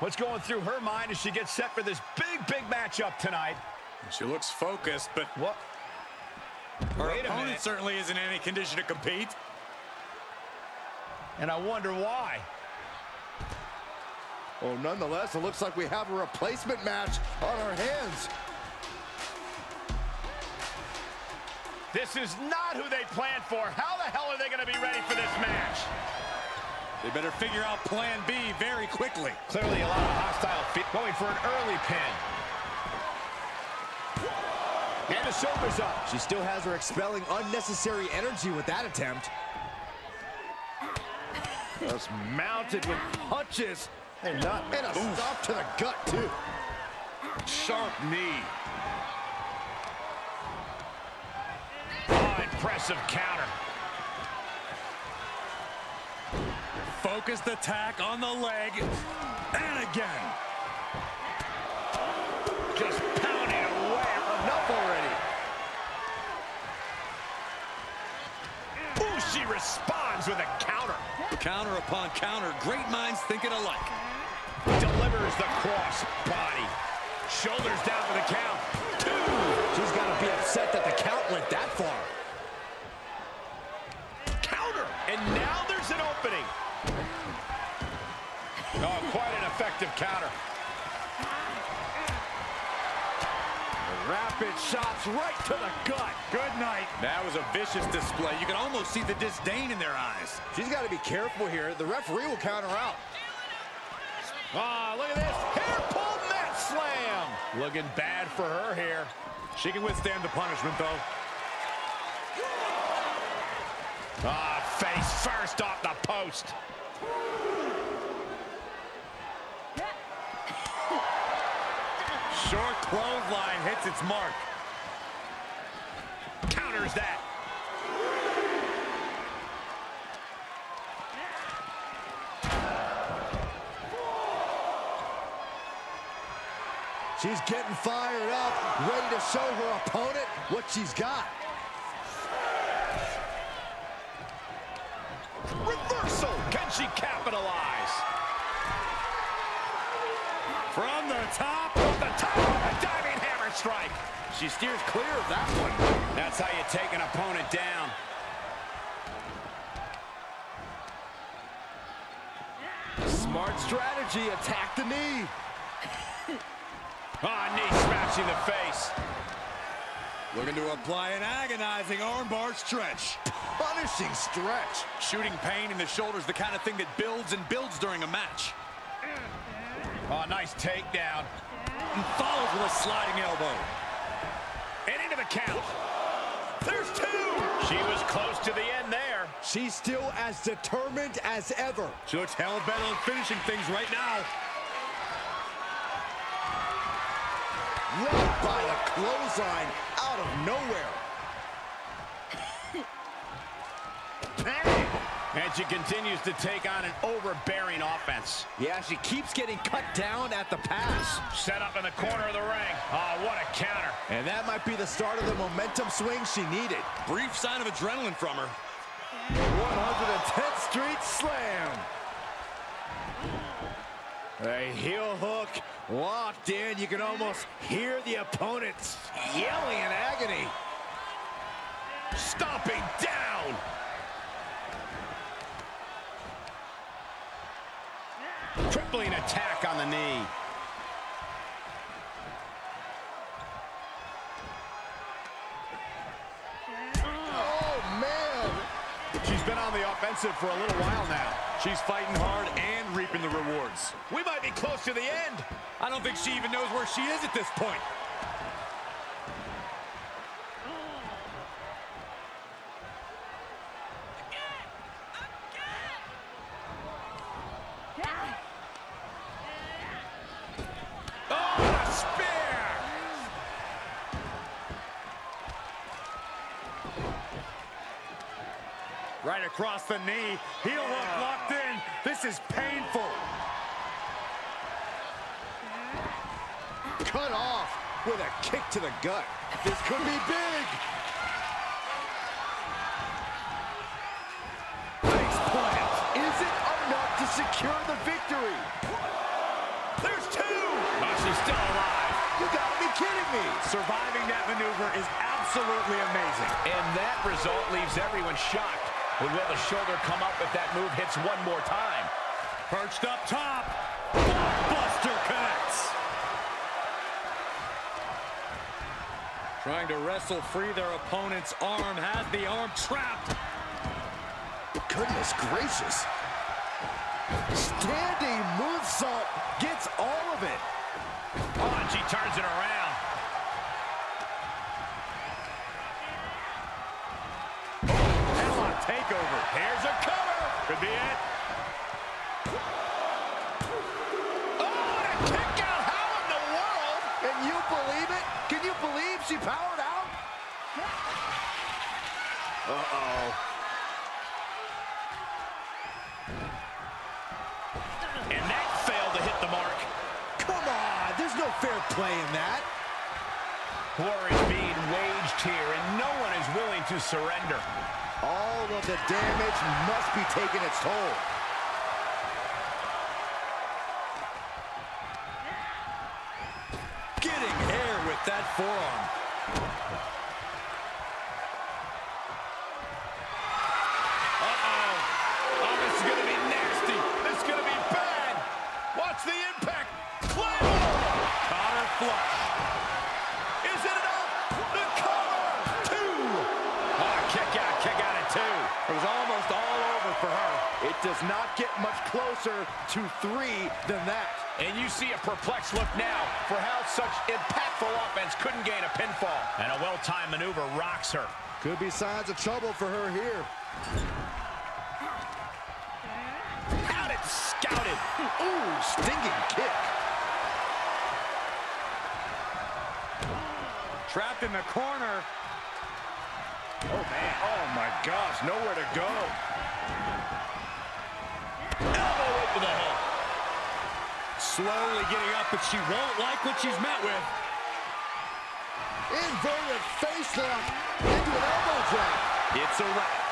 have to wonder what's going through her mind as she gets set for this big, big matchup tonight. She looks focused, but What? her Wait a opponent minute. certainly isn't in any condition to compete. And I wonder why. Oh, nonetheless, it looks like we have a replacement match on our hands. This is not who they planned for. How the hell are they going to be ready for this match? They better figure out plan B very quickly. Clearly a lot of hostile feet going for an early pin. And the shoulders up. She still has her expelling unnecessary energy with that attempt. Just mounted with punches. And, not, and a stop to the gut, too. Sharp knee. Oh, impressive counter. Focused attack on the leg. And again. Just pounding away. Enough already. Ooh, she responds with a counter. Counter upon counter. Great minds thinking alike. Delivers the cross body. Shoulders down for the count. Two. She's got to be upset that the count went that far. Counter. And now there's an opening. Oh, quite an effective counter. Rapid shots right to the gut. Good night. That was a vicious display. You can almost see the disdain in their eyes. She's got to be careful here. The referee will count her out. Ah, look at this. Hair pull mat slam. Looking bad for her here. She can withstand the punishment, though. Ah, face first off the post. Short clothesline hits its mark. Counters that. She's getting fired up, ready to show her opponent what she's got. Reversal. Can she capitalize? From the top. Off the top. A diving hammer strike. She steers clear of that one. That's how you take an opponent down. Smart strategy, attack the knee. Ah, knee smashing the face. Looking to apply an agonizing armbar stretch. Punishing stretch. Shooting pain in the shoulders, the kind of thing that builds and builds during a match. Oh, nice takedown. And follows with a sliding elbow. And into the count. There's two. She was close to the end there. She's still as determined as ever. She looks hell-bent on finishing things right now. Right by the clothesline, out of nowhere. And she continues to take on an overbearing offense. Yeah, she keeps getting cut down at the pass. Set up in the corner of the ring. Oh, what a counter. And that might be the start of the momentum swing she needed. Brief sign of adrenaline from her. 110th Street Slam. A heel hook locked in. You can almost hear the opponents yelling in agony. Stomping down. Crippling attack on the knee. Oh, man. She's been on the offensive for a little while now. She's fighting hard and reaping the rewards. We might be close to the end. I don't think she even knows where she is at this point. to the gut. This could be big. Nice plant. Is it enough to secure the victory? There's two. Oh, she's still alive. You gotta be kidding me. Surviving that maneuver is absolutely amazing. And that result leaves everyone shocked. Would will the shoulder come up if that move hits one more time? Perched up top. Trying to wrestle free their opponent's arm. Has the arm trapped. Goodness gracious. Standing moonsault gets all of it. Oh, and she turns it around. Oh, Headlock takeover. Here's a cover. Could be it. Oh, and a kick out. How in the world? Can you believe it? Can you believe she powered out? Uh-oh. And that failed to hit the mark. Come on, there's no fair play in that. War is being waged here, and no one is willing to surrender. All of the damage must be taking its toll. Getting air with that forearm. Does not get much closer to three than that. And you see a perplexed look now for how such impactful offense couldn't gain a pinfall. And a well-timed maneuver rocks her. Could be signs of trouble for her here. Had it scouted. Ooh, stinging kick. Trapped in the corner. Oh, man. Oh, my gosh. Nowhere to go. Elbow right to the head. Slowly getting up, but she won't like what she's met with. Inverted face lock into an elbow drop. It's a wrap.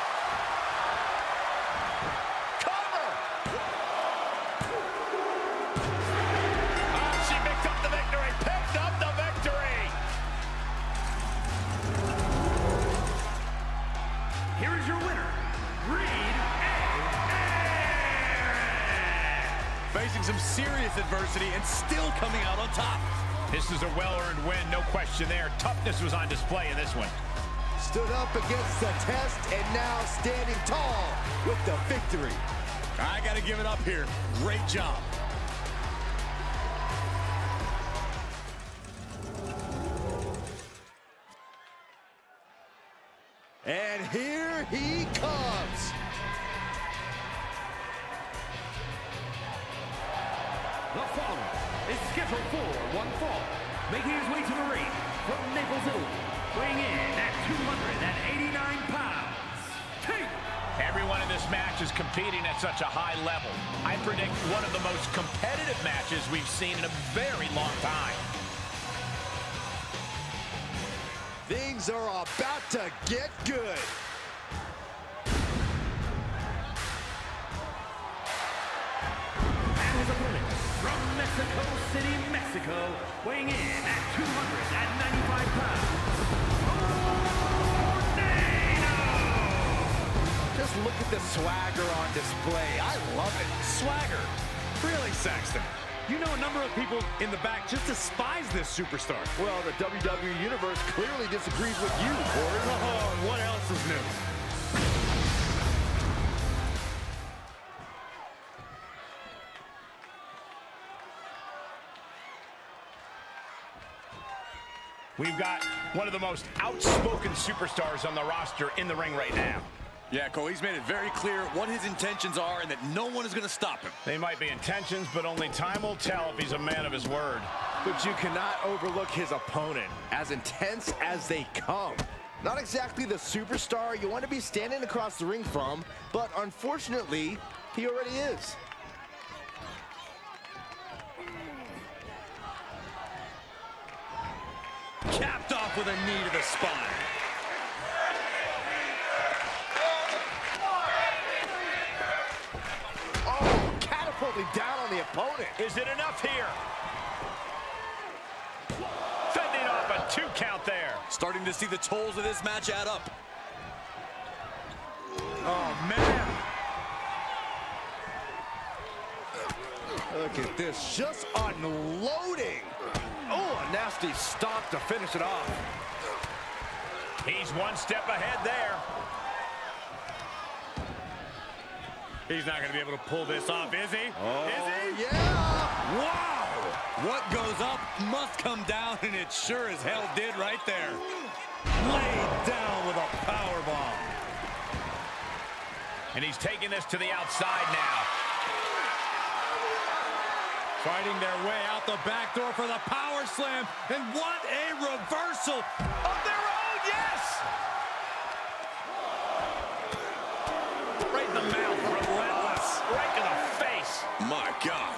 Some serious adversity and still coming out on top. This is a well-earned win, no question there. Toughness was on display in this one. Stood up against the test and now standing tall with the victory. I got to give it up here. Great job. This match is competing at such a high level. I predict one of the most competitive matches we've seen in a very long time. Things are about to get good. and his opponent from Mexico City, Mexico, weighing in at 295 pounds, Tornado! Just look at the swagger on display. I love it. Swagger. Really, Saxton? You know a number of people in the back just despise this superstar. Well, the WWE Universe clearly disagrees with you, Corey. Oh, what else is new? We've got one of the most outspoken superstars on the roster in the ring right now. Yeah, Cole, he's made it very clear what his intentions are and that no one is going to stop him. They might be intentions, but only time will tell if he's a man of his word. But you cannot overlook his opponent, as intense as they come. Not exactly the superstar you want to be standing across the ring from, but unfortunately, he already is. Capped off with a knee to the spine. Down on the opponent. Is it enough here? Fending off a two count there. Starting to see the tolls of this match add up. Oh, man. Look at this, just unloading. Oh, a nasty stop to finish it off. He's one step ahead there. He's not going to be able to pull this off, is he? Oh, is he? yeah. Wow! What goes up must come down, and it sure as hell did right there. Laid down with a power bomb. And he's taking this to the outside now. Fighting their way out the back door for the power slam. And what a reversal of their own, yes! Right in the mouth. Relentless. Right to the face. My God.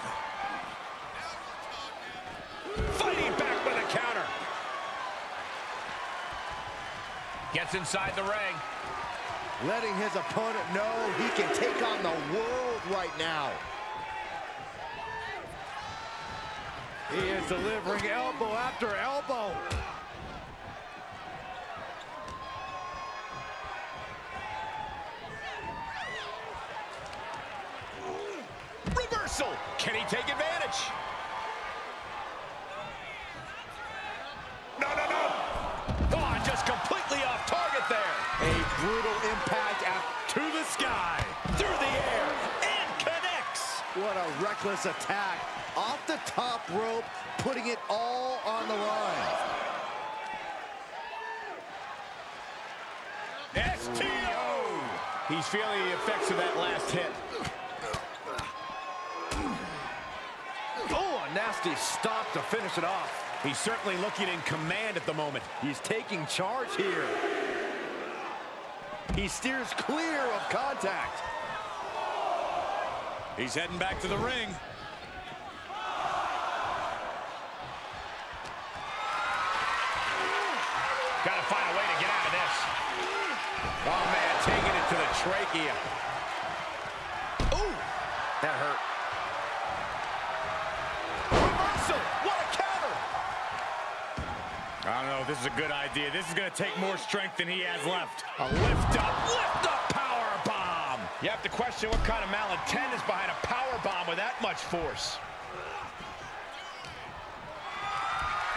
Fighting back with a counter. Gets inside the ring. Letting his opponent know he can take on the world right now. He is delivering elbow after elbow. Reversal. Can he take advantage? No, no, no. Oh, just completely off target there. A brutal impact at To the sky. Through the air. And connects. what a reckless attack. Off the top rope, putting it all on the line. STO. He's feeling the effects of that last hit. Oh, a nasty stop to finish it off. He's certainly looking in command at the moment. He's taking charge here. He steers clear of contact. He's heading back to the ring. Got to find a way to get out of this. Oh, man, taking it to the trachea. Ooh, that hurt. This is a good idea. This is going to take more strength than he has left. A lift up, lift up power bomb. You have to question what kind of malintent is behind a power bomb with that much force.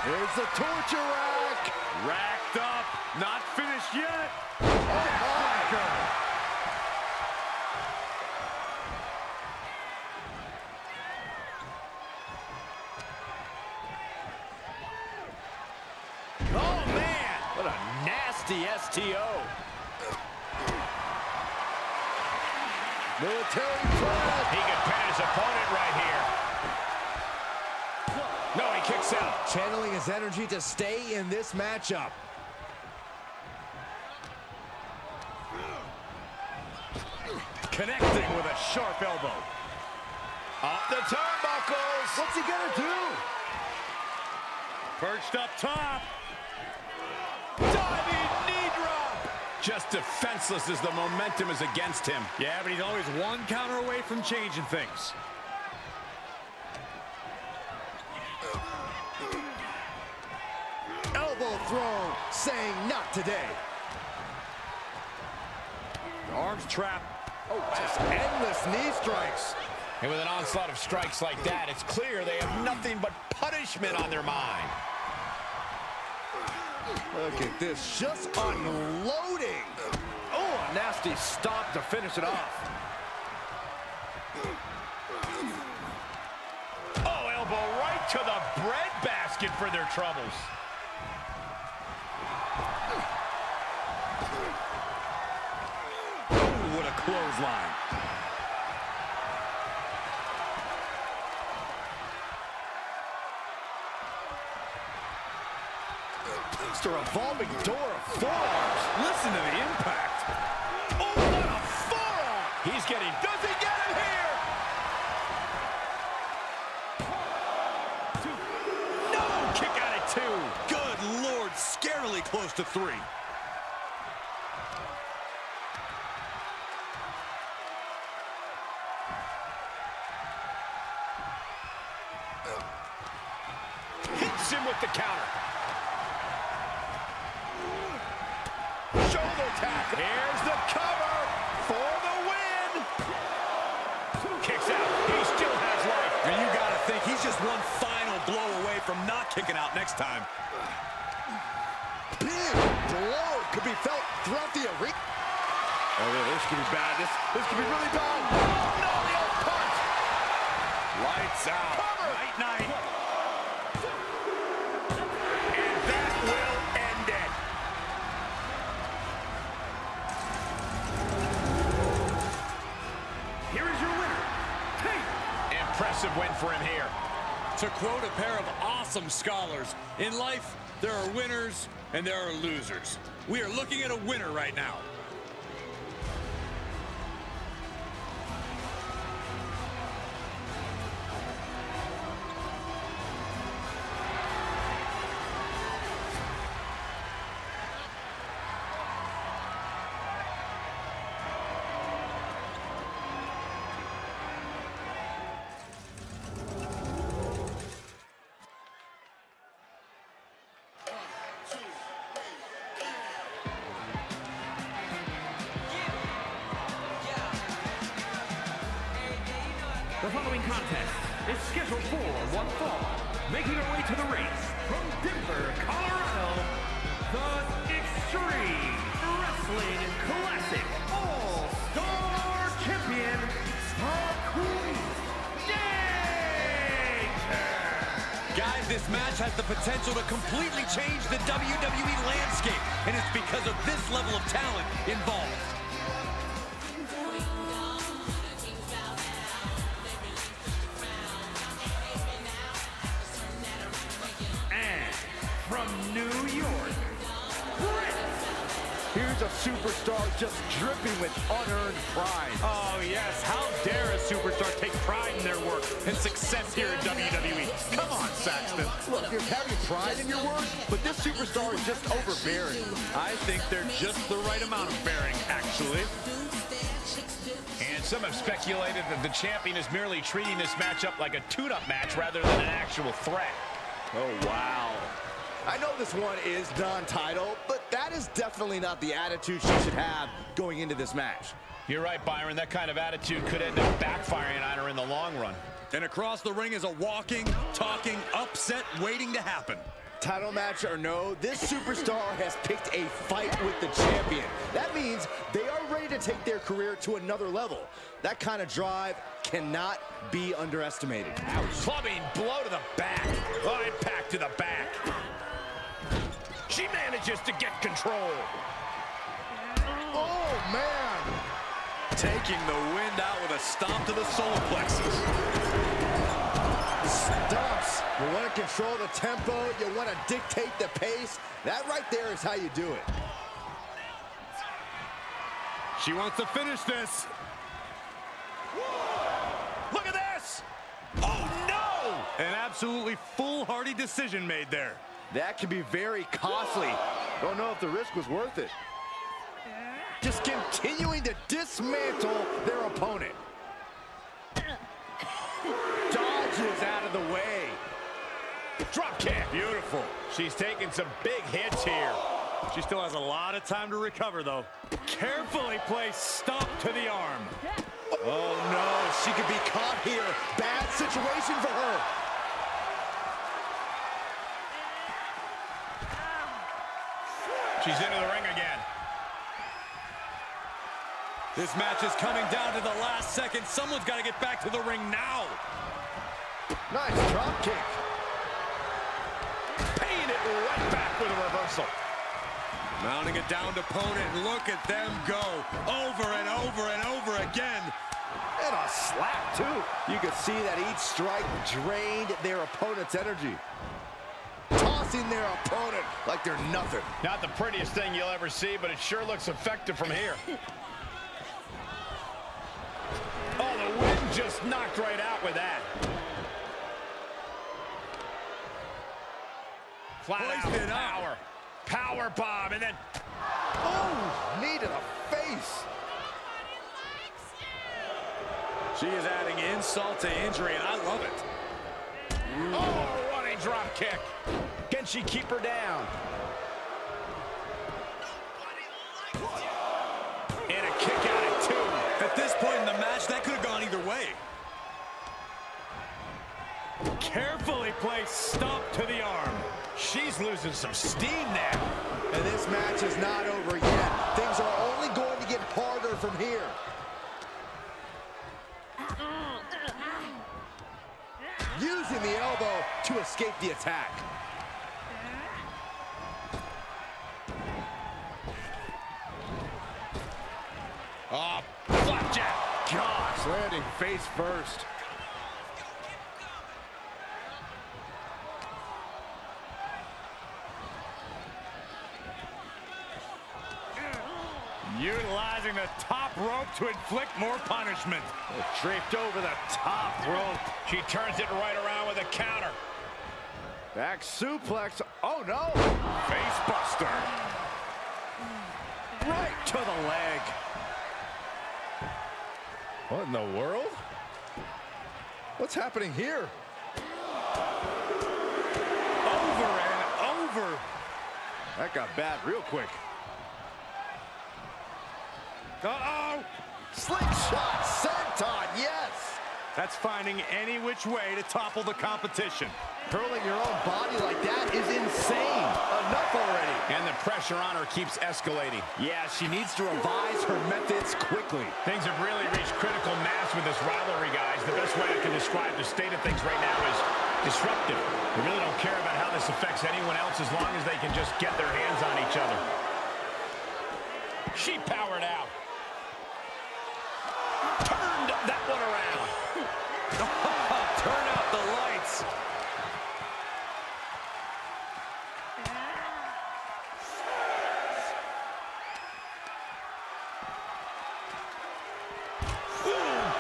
Here's the torture rack. Racked up, not finished yet. Oh, nasty STO. Military press. He could pin his opponent right here. No, he kicks out. Channeling his energy to stay in this matchup. Connecting with a sharp elbow. Up the turnbuckles. What's he gonna do? Perched up top. Diving knee drop. Just defenseless as the momentum is against him. Yeah, but he's always one counter away from changing things. Elbow thrown, saying not today. Arms trapped. Oh, just endless knee strikes. And with an onslaught of strikes like that, it's clear they have nothing but punishment on their mind. Look at this, just unloading. Oh, a nasty stop to finish it off. Oh, elbow right to the breadbasket for their troubles. Ooh, what a clothesline. It's a revolving door of forearms. Listen to the impact. Oh, what a forearm! He's getting, does he get it here? No, kick out at two. Good Lord, scarily close to three. Hits him with the counter. shoulder tackle. Here's the cover for the win. Kicks out. He still has life. And you got to think he's just one final blow away from not kicking out next time. Big blow could be felt throughout the arena. Oh, this could be bad. This, this could be really bad. Oh, no, the old punch. Lights out. Cover. Night, night. To quote a pair of awesome scholars, in life, there are winners and there are losers. We are looking at a winner right now. From New York, Britt Here's a superstar just dripping with unearned pride. Oh, yes. How dare a superstar take pride in their work and success here in WWE? Come on, Saxton. Look, you're having pride in your work, but this superstar is just overbearing. I think they're just the right amount of bearing, actually. And some have speculated that the champion is merely treating this matchup like a tune-up match rather than an actual threat. Oh, wow. I know this one is non-title, but that is definitely not the attitude she should have going into this match. You're right, Byron. That kind of attitude could end up backfiring on her in the long run. And across the ring is a walking, talking, upset waiting to happen. Title match or no, this superstar has picked a fight with the champion. That means they are ready to take their career to another level. That kind of drive cannot be underestimated. Clubbing blow to the back. Oh, impact to the back. She manages to get control. Oh, man! Taking the wind out with a stomp to the solar plexus. Stumps. You want to control the tempo. You want to dictate the pace. That right there is how you do it. She wants to finish this. Look at this. Oh, no. An absolutely foolhardy decision made there. That can be very costly. Don't know if the risk was worth it. Just continuing to dismantle their opponent. Dodges out of the way. Drop kick. Beautiful. She's taking some big hits here. She still has a lot of time to recover, though. Carefully placed stomp to the arm. Oh no, she could be caught here. Bad situation for her. She's into the ring again. This match is coming down to the last second. Someone's got to get back to the ring now. Nice drop kick. Paying it right back with a reversal. Mounting a downed opponent. Look at them go over and over and over again. And a slap, too. You can see that each strike drained their opponent's energy. Tossing their opponent like they're nothing. Not the prettiest thing you'll ever see, but it sure looks effective from here. Oh, the wind just knocked right out with that. Flat Hoist out it up. power. Power bomb, and then Oh, knee to the face. She is adding insult to injury, and I love it. oh, running drop kick. Can she keep her down? And a kick out at two. At this point in the match, that could have gone either way. Carefully placed stomp to the arm. She's losing some steam now. And this match is not over yet. Things are only going to get harder from here. Using the elbow to escape the attack. Landing face first. Utilizing the top rope to inflict more punishment. Draped over the top rope. She turns it right around with a counter. Back suplex. Oh, no. Face buster. Right to the leg. What in the world? What's happening here? Over and over. That got bad real quick. Uh-oh. Slingshot senton, yes. That's finding any which way to topple the competition. Hurling your own body like that is insane. Enough already. And the pressure on her keeps escalating. Yeah, she needs to revise her methods quickly. Things have really reached critical mass with this rivalry, guys. The best way I can describe the state of things right now is disruptive. We really don't care about how this affects anyone else as long as they can just get their hands on each other. She powered out. Turned that one around. Turn out the lights.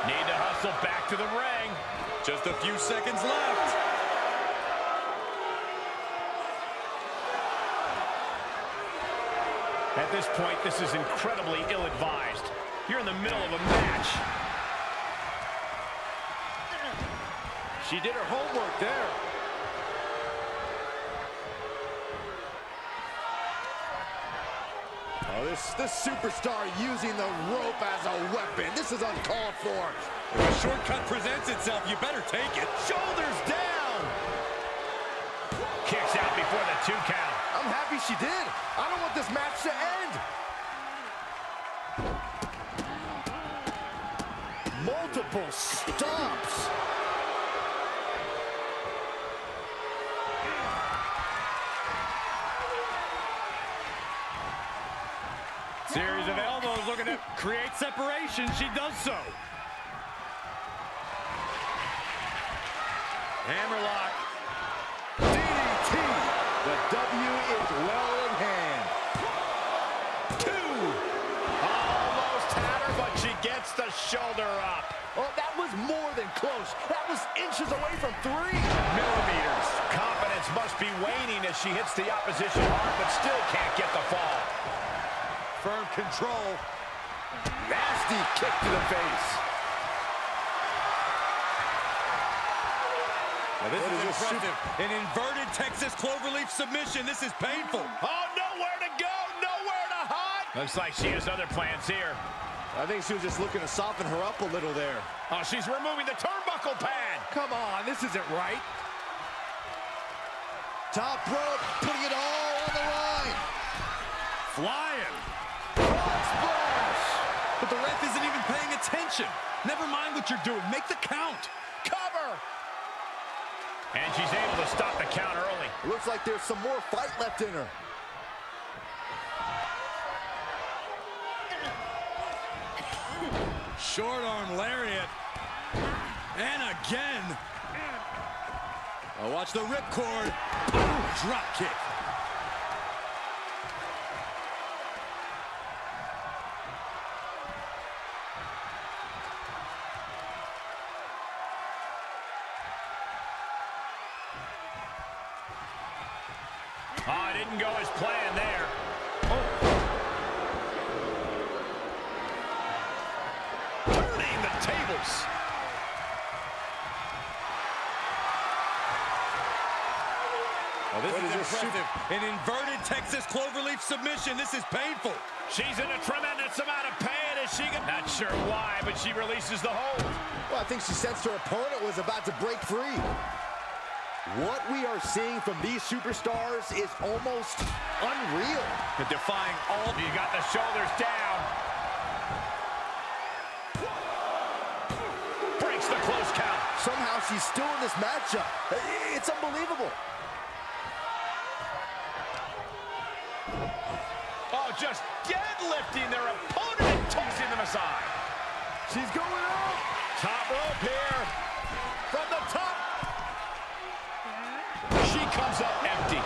Need to hustle back to the ring. Just a few seconds left. At this point, this is incredibly ill-advised. You're in the middle of a match. She did her homework there. Oh, this, this superstar using the rope as a weapon. This is uncalled for. If a shortcut presents itself, you better take it. Shoulders down. Kicks out before the two count. I'm happy she did. I don't want this match to end. Multiple stomps. Series of elbows looking to create separation. She does so. Hammerlock. DDT. The W is well in hand. Two. Almost had her, but she gets the shoulder up. Oh, that was more than close. That was inches away from three. Millimeters. Confidence must be waning as she hits the opposition hard, but still can't get the fall. Firm control. Nasty kick to the face. Now this is is impressive. An inverted Texas cloverleaf submission. This is painful. Oh, nowhere to go, nowhere to hide. Looks like she has other plans here. I think she was just looking to soften her up a little there. Oh, she's removing the turnbuckle pad. Come on, this isn't right. Top rope, putting it all on the line. Flying. Frog splash. But the ref isn't even paying attention. Never mind what you're doing. Make the count. Cover. And she's able to stop the count early. Looks like there's some more fight left in her. Short arm lariat. And again. Oh, watch the ripcord. Drop kick. Submission. This is painful. She's in a tremendous amount of pain as she can... Not sure why, but she releases the hold. Well, I think she sensed her opponent was about to break free. What we are seeing from these superstars is almost unreal. Defying all. You got the shoulders down. Breaks the close count. Somehow she's still in this matchup. It's unbelievable. Just deadlifting their opponent and tossing them aside. She's going up. Top rope here. From the top. She comes up empty.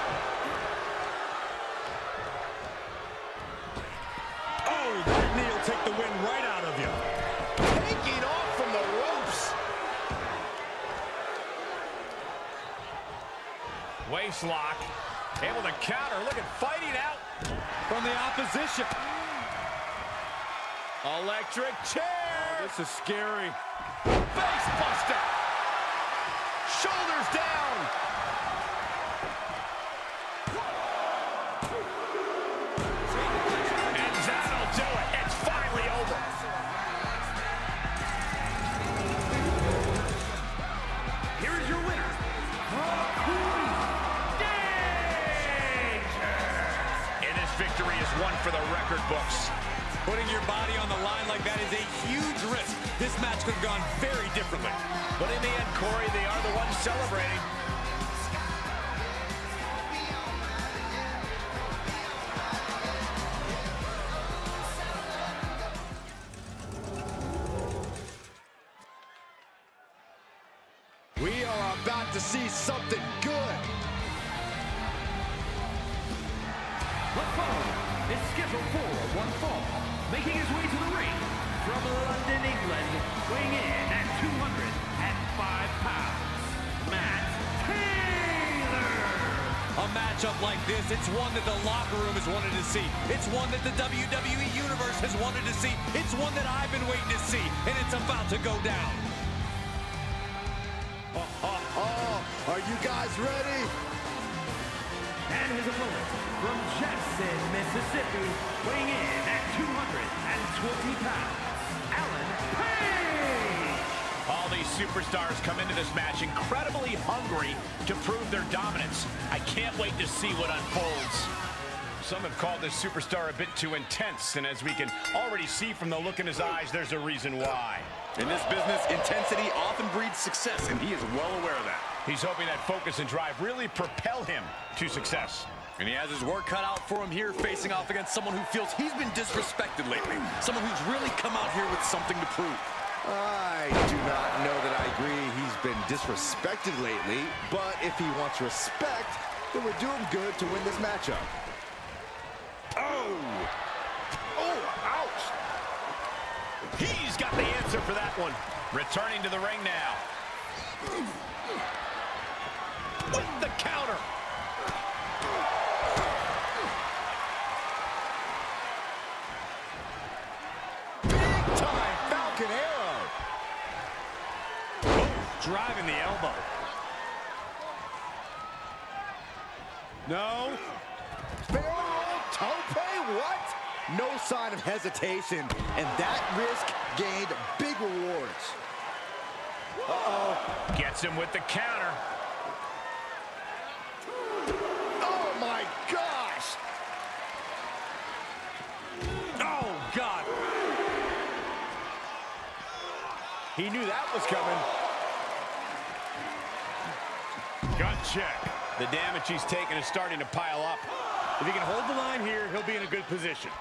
Oh, that knee will take the wind right out of you. Taking off from the ropes. Waist lock. Able to counter. Look at fighting out. From the opposition. Electric chair. Oh, this is scary. Face buster. Shoulders down. For the record books. Putting your body on the line like that is a huge risk. This match could have gone very differently. But in the end, Corey, they are the ones celebrating. We are about to see something good. The following is scheduled for one fall, making his way to the ring from London, England, weighing in at 205 pounds, Matt Taylor. A matchup like this, it's one that the locker room has wanted to see. It's one that the WWE Universe has wanted to see. It's one that I've been waiting to see, and it's about to go down. Oh, are you guys ready? And his opponent from Jackson, Mississippi, weighing in at 220 pounds, Allen Page. All these superstars come into this match incredibly hungry to prove their dominance. I can't wait to see what unfolds. Some have called this superstar a bit too intense, and as we can already see from the look in his eyes, there's a reason why. In this business, intensity often breeds success, and he is well aware of that. He's hoping that focus and drive really propel him to success. And he has his work cut out for him here, facing off against someone who feels he's been disrespected lately. Someone who's really come out here with something to prove. I do not know that I agree he's been disrespected lately, but if he wants respect, then would do him good to win this matchup. Oh! Oh, ouch! He's got the answer for that one. Returning to the ring now. With the counter. Big time Falcon Arrow. Driving the elbow. No. Barrel tope? What? No sign of hesitation, and that risk gained big rewards. Uh-oh. Gets him with the counter. He knew that was coming. Gut check. The damage he's taken is starting to pile up. If he can hold the line here, he'll be in a good position.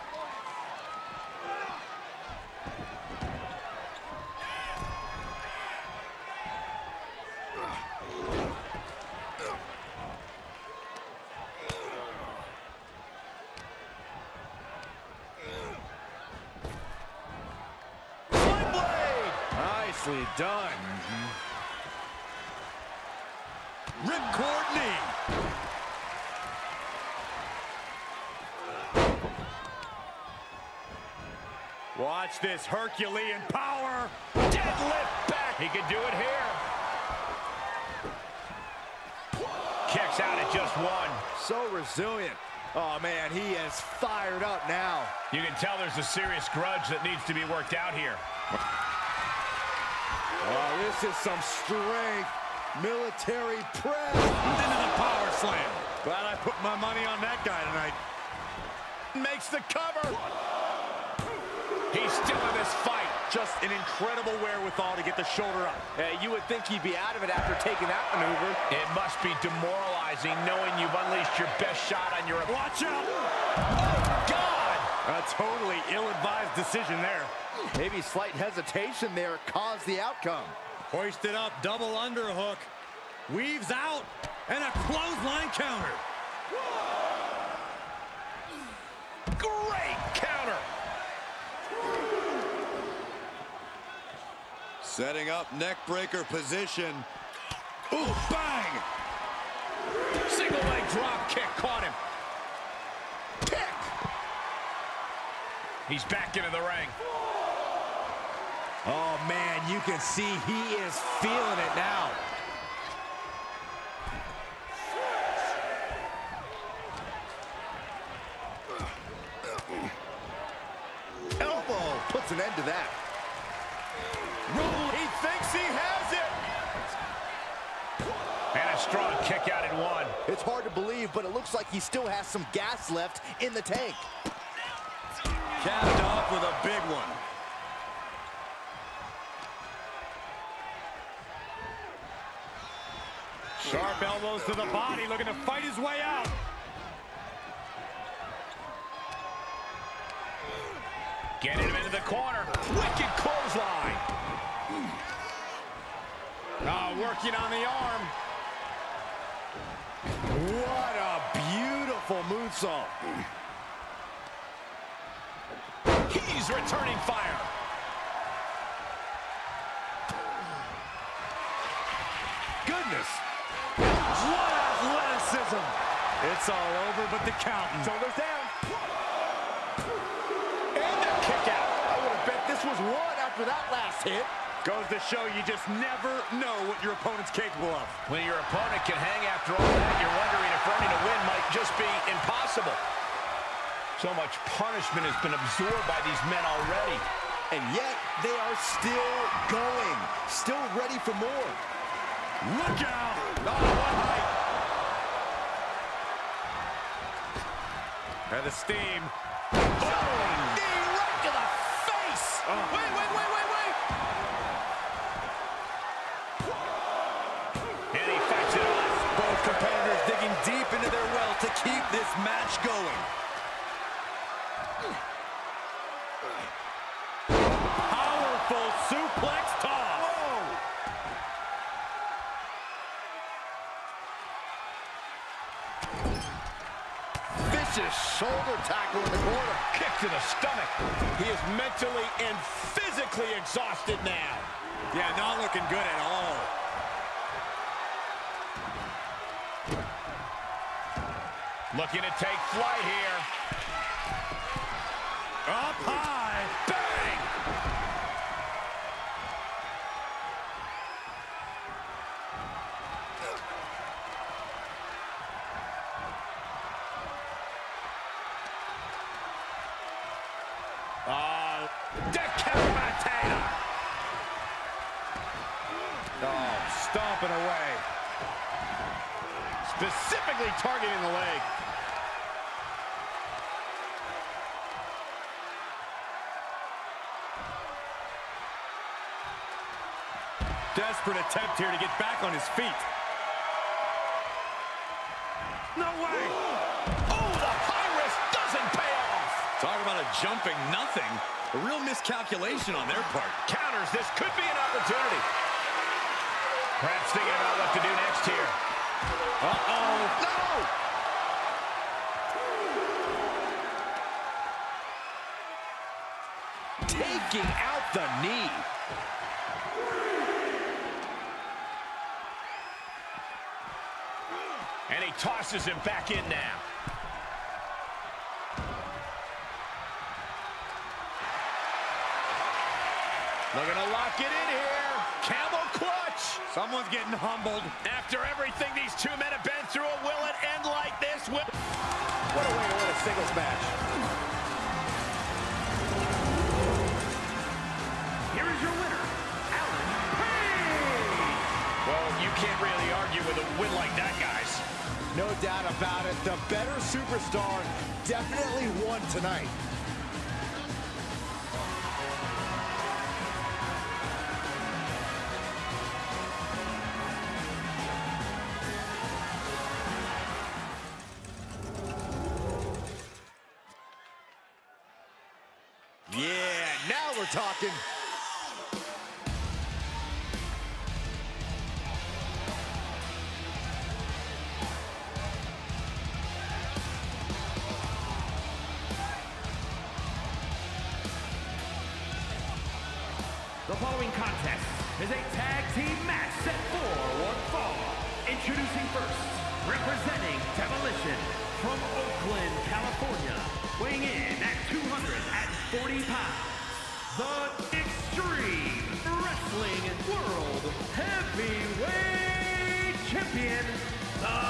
Sling blade! Nicely done. Ripcord knee. Watch this Herculean power. Deadlift back. He can do it here. Kicks out at just one. So resilient. Oh, man, he is fired up now. You can tell there's a serious grudge that needs to be worked out here. Oh, this is some strength. Military press. Into the power slam. Glad I put my money on that guy tonight. Makes the cover. He's still in this fight. Just an incredible wherewithal to get the shoulder up. Hey, you would think he'd be out of it after taking that maneuver. It must be demoralizing knowing you've unleashed your best shot on your... Watch out! Oh, God! A totally ill-advised decision there. Maybe slight hesitation there caused the outcome. Hoisted up, double underhook. Weaves out, and a clothesline counter. Great counter! Setting up neckbreaker position. Ooh, bang! Single leg drop kick caught him. Kick! He's back into the ring. Oh, man, you can see he is feeling it now. Elbow puts an end to that. He kick out in one. It's hard to believe, but it looks like he still has some gas left in the tank. Capped off with a big one. Sharp elbows to the body, looking to fight his way out. Getting him into the corner. Wicked clothesline. Oh, working on the arm. What a beautiful moonsault. He's returning fire. Goodness. What athleticism! It's all over but the counting. Shoulders down. And the kick out. I would have bet this was one after that last hit. Goes to show you just never know what your opponent's capable of. When your opponent can hang after all that, you're wondering if running a win might just be impossible. So much punishment has been absorbed by these men already. And yet, they are still going. Still ready for more. Look out! Oh, what height. And the steam. Knee right to the face. Oh. Wait, wait, wait, wait, wait. Competitors digging deep into their well to keep this match going. Powerful suplex toss. Vicious shoulder tackle in the corner. Kick to the stomach. He is mentally and physically exhausted now. Yeah, not looking good at all. Looking to take flight here. Up high. Desperate attempt here to get back on his feet. No way! Oh, the high risk doesn't pay off. Talk about a jumping nothing. A real miscalculation on their part. Counters, this could be an opportunity. Perhaps thinking about what to do next here. Uh-oh. No! Taking out the knee. And he tosses him back in now. Looking to lock it in here. Camel clutch. Someone's getting humbled. After everything these two men have been through, will it end like this? Will What a way to win a singles match. Here is your winner, Allen Page. Well, you you can't really argue with a win like that, guys. No doubt about it. The better superstar definitely won tonight. Following contest is a tag team match set for one fall. Introducing first, representing Demolition from Oakland, California, weighing in at 240 pounds, the Extreme Wrestling World Heavyweight Champion, the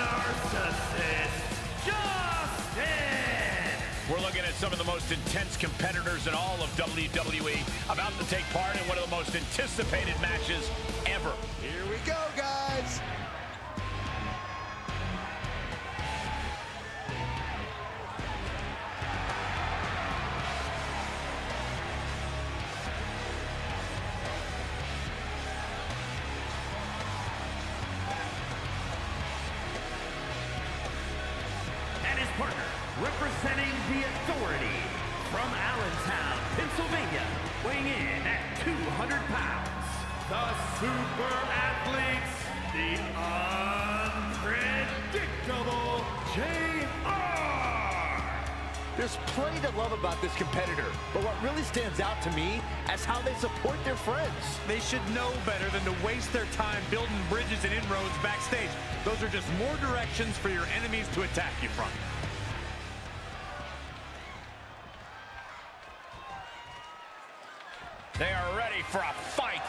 Narcissist, Justin! We're looking at some of the most intense competitors in all of WWE about to take part in one of the most anticipated matches ever. Here we go, about this competitor, but what really stands out to me is how they support their friends. They should know better than to waste their time building bridges and inroads backstage. Those are just more directions for your enemies to attack you from. They are ready for a fight.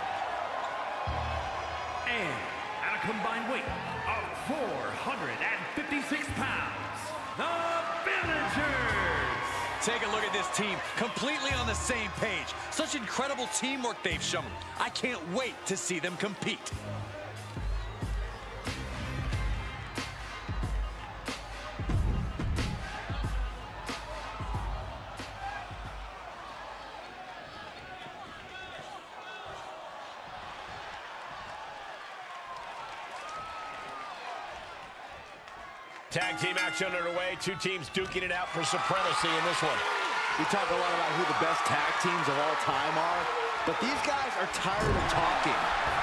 And at a combined weight of 456 pounds, the Villagers. Take a look at this team, completely on the same page. Such incredible teamwork they've shown. I can't wait to see them compete. Tag team action underway. Two teams duking it out for supremacy in this one. We talk a lot about who the best tag teams of all time are, but these guys are tired of talking.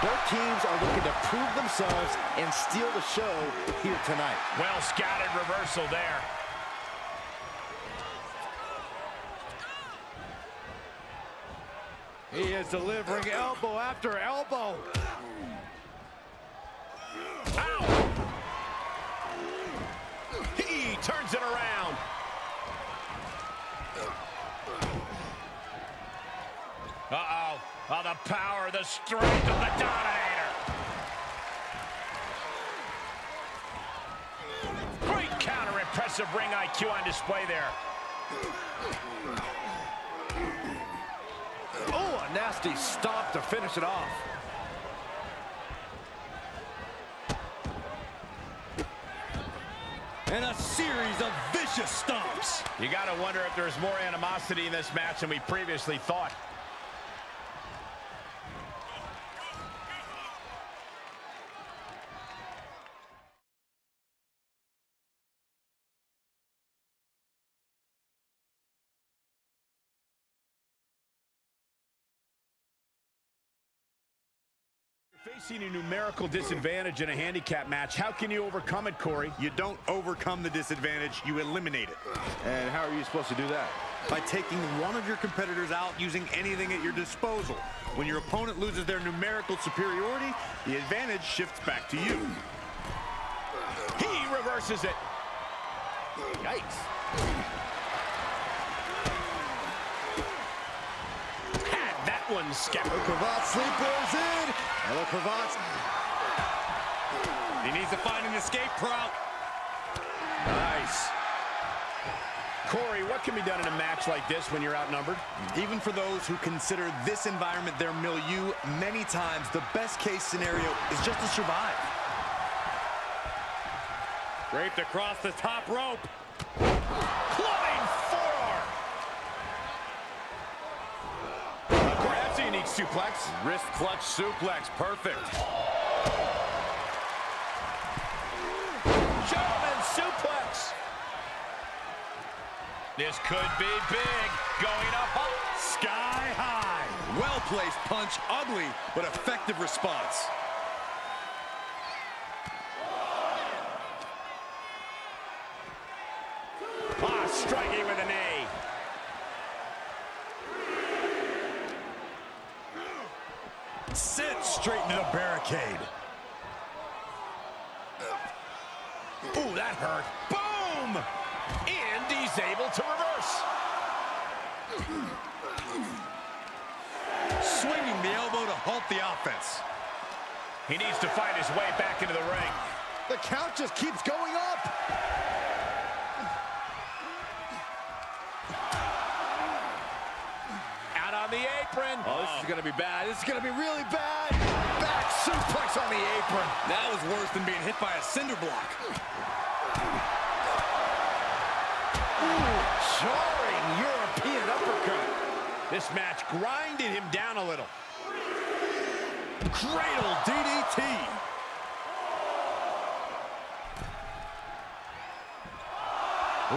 Both teams are looking to prove themselves and steal the show here tonight. Well scouted reversal there. He is delivering elbow after elbow. He turns it around. Uh-oh. Oh, the power, the strength of the Dominator. Great counter, impressive ring IQ on display there. Oh, a nasty stop to finish it off. And a series of vicious stomps. You got to wonder if there's more animosity in this match than we previously thought. Facing a numerical disadvantage in a handicap match, how can you overcome it, Corey? You don't overcome the disadvantage, you eliminate it. And how are you supposed to do that? By taking one of your competitors out using anything at your disposal. When your opponent loses their numerical superiority, the advantage shifts back to you. He reverses it. Yikes. Had that one scattered. Cravat sleepers in. Hello, Cravat. He needs to find an escape route. Nice. Corey, what can be done in a match like this when you're outnumbered? Even for those who consider this environment their milieu, many times the best case scenario is just to survive. Draped across the top rope. Clubbing forearm. Unique suplex. Wrist clutch suplex, perfect. German suplex. This could be big. Going up sky high. Well-placed punch, ugly, but effective response. Ah, striking with a knee. Sit straight into the barricade. Ooh, that hurt. Boom! And he's able to reverse. Swinging the elbow to halt the offense. He needs to find his way back into the ring. The count just keeps going up. Out on the apron. Oh, this is going to be bad. This is going to be really bad. Back suplex on the apron. That was worse than being hit by a cinder block. Ooh, Jarring European uppercut. This match grinded him down a little. Cradle DDT.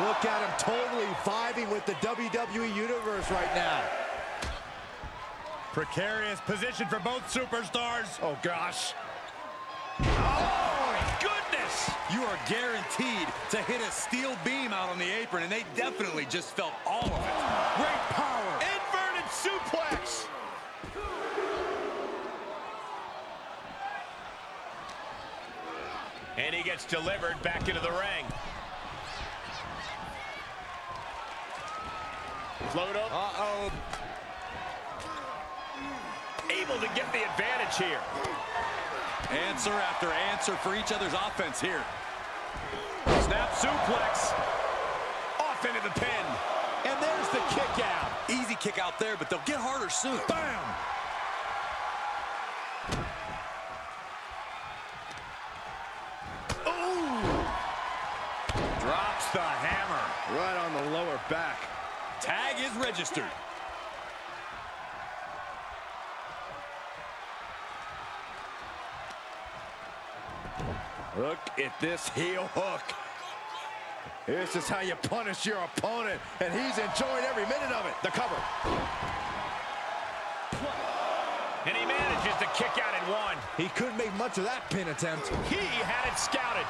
Look at him totally vibing with the WWE Universe right now. Precarious position for both superstars. Oh, gosh. Oh, goodness! You are guaranteed to hit a steel beam out on the apron, and they definitely just felt all of it. Great power. Inverted suplex. And he gets delivered back into the ring. Float up. Uh-oh. Able to get the advantage here. Answer after answer for each other's offense here. Snap suplex. Off into the pin. And there's the kick out. Easy kick out there, but they'll get harder soon. Bam! Drops the hammer. Right on the lower back. Tag is registered. Look at this heel hook. This is how you punish your opponent, and he's enjoying every minute of it. The cover. And he manages to kick out at one. He couldn't make much of that pin attempt. He had it scouted.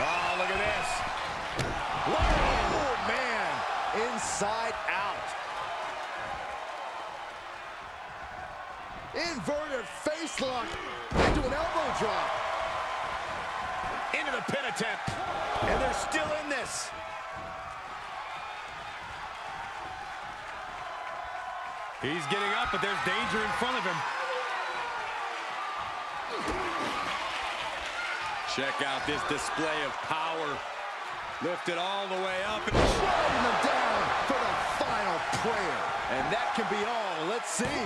Oh, look at this. Oh, man. Inside out. Inverted face lock into an elbow drop. Into the pin attempt. And they're still in this. He's getting up, but there's danger in front of him. Check out this display of power. Lifted all the way up. And Driving them down for the final prayer. And that can be all. Let's see.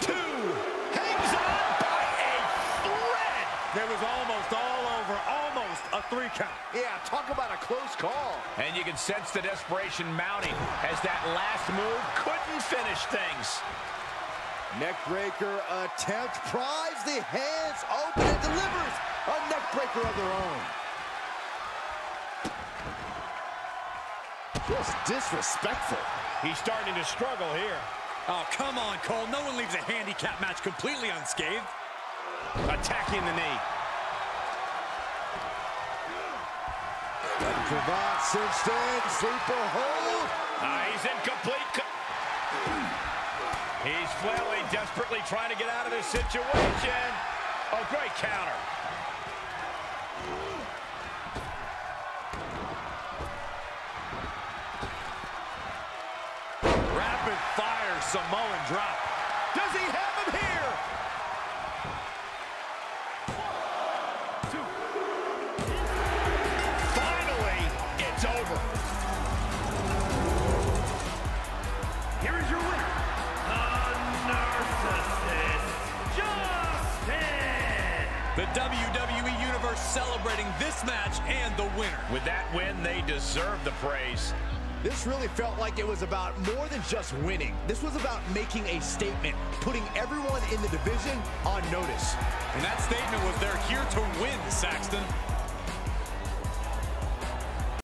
Two. Hangs on by a thread. There was almost all over, almost a three count. Yeah, talk about a close call. And you can sense the desperation mounting as that last move couldn't finish things. Neckbreaker attempt. Pries the hands open and delivers a neckbreaker of their own. Just disrespectful. He's starting to struggle here. Oh, come on, Cole. No one leaves a handicap match completely unscathed. Attacking the knee. Cravat cinched in. Sleeper hold. Ah, he's in complete. co- He's flailing, desperately trying to get out of this situation. Oh, great counter. Rapid fire Samoan drop. Does he have him here? Finally, it's over. Here is your winner, the Narcissist, Justin! The WWE Universe celebrating this match and the winner. With that win, they deserve the praise. This really felt like it was about more than just winning. This was about making a statement, putting everyone in the division on notice. And that statement was they're here to win, Saxton.